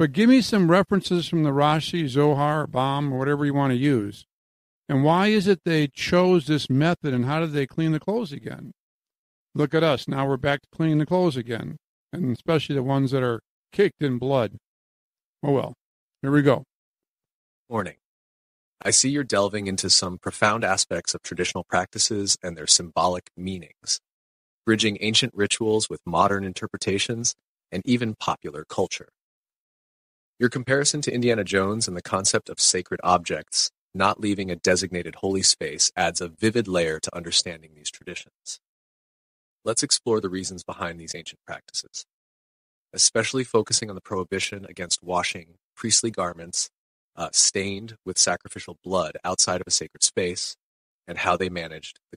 But give me some references from the Rashi, Zohar, Bam, or whatever you want to use. And why is it they chose this method and how did they clean the clothes again? Look at us. Now we're back to cleaning the clothes again, and especially the ones that are caked in blood. Oh well, here we go. Morning. I see you're delving into some profound aspects of traditional practices and their symbolic meanings, bridging ancient rituals with modern interpretations and even popular culture. Your comparison to Indiana Jones and the concept of sacred objects not leaving a designated holy space adds a vivid layer to understanding these traditions. Let's explore the reasons behind these ancient practices, especially focusing on the prohibition against washing priestly garments uh, stained with sacrificial blood outside of a sacred space and how they managed the